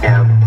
DJ M.